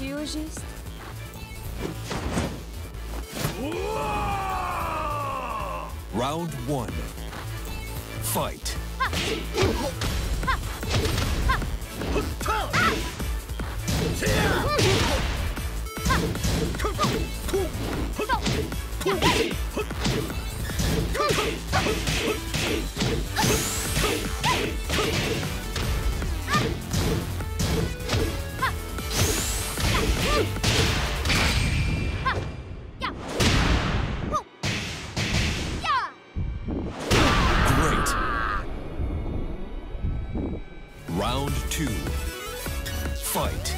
au juste Round one. Fight. two. Fight.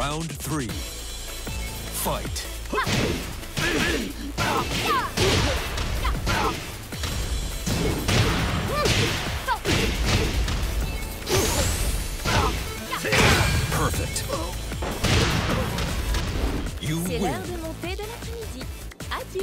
Round three. Fight. Perfect. You C'est l'heure de monter de l'après-midi. Adieu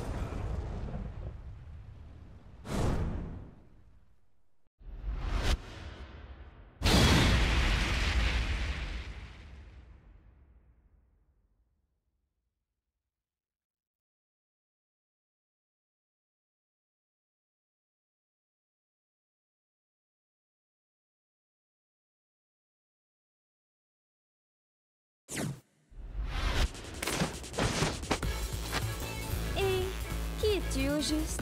Juste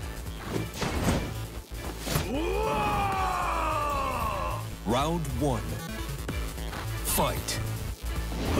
Round one. Fight.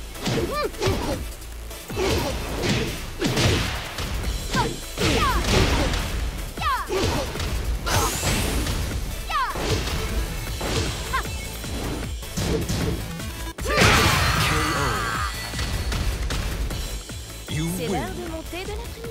C'est l'heure de monter de la prière.